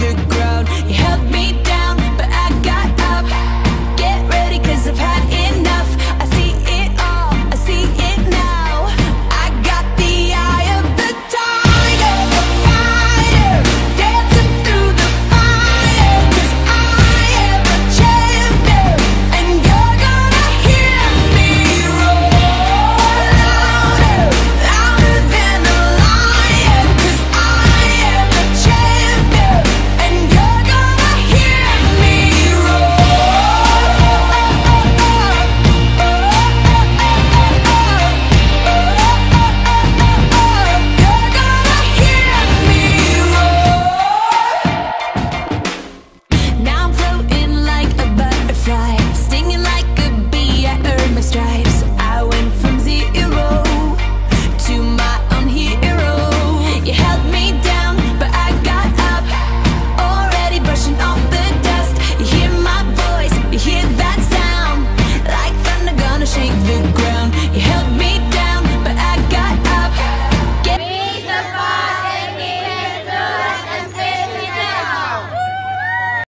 you're.